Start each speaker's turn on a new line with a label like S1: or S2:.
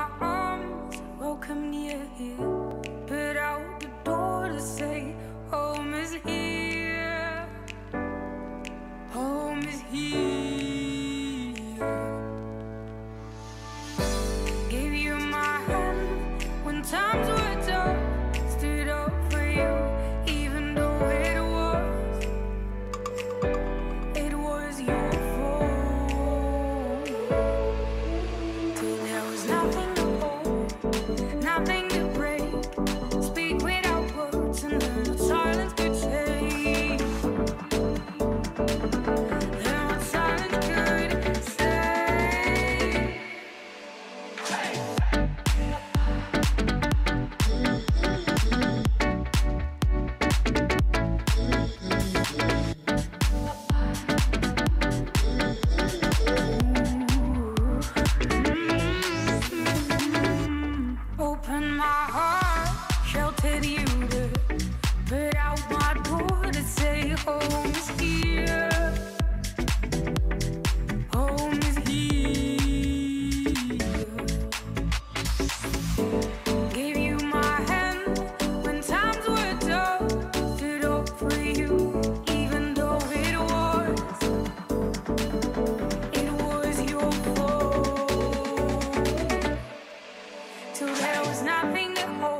S1: my arms, welcome near here. Put out the door to say, home is here. Home is here. there was nothing to hold.